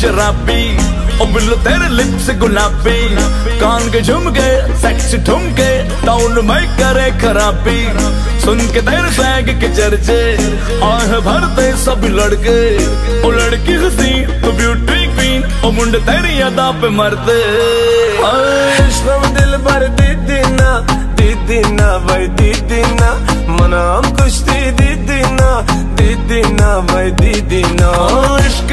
शराबी ओ बिल्लो तेरे लिप्स गुलाबी। कान के झुमके सेक्स ठुमके टाउन में करे खराबी। सुन के तेरे सैग के चर्चे आह भरते सब लड़के। ओ लड़की हसी तो ब्यूटी क्वीन ओ मुंड तेरी अदा पे मरते। दिल भर दीदी ना दीदी ना भाई दीदी ना। मनाम कुश्ती दीदी ना दीदी ना भाई दीदी ना। इश्क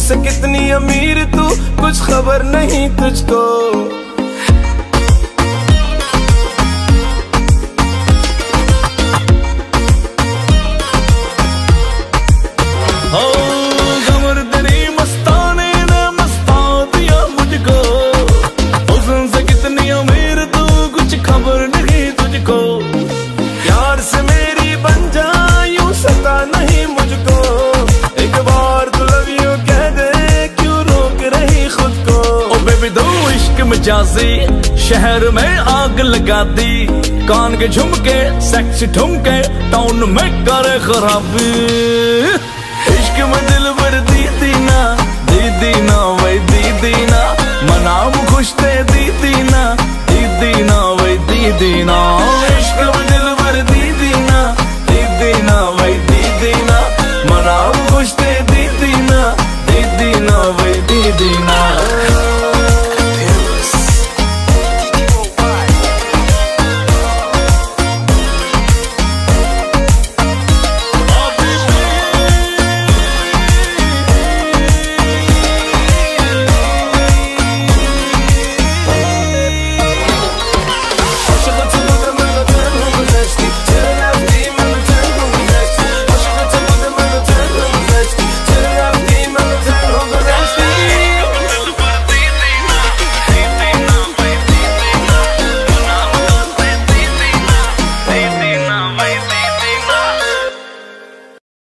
से कितनी अमीर तू? कुछ खबर नहीं तुझको। इश्क मजाजी, शहर में आग लगा दी कान के झुमके सेक्स ठुमके टाउन में करे खराबी। इश्क में दिल भर दीदी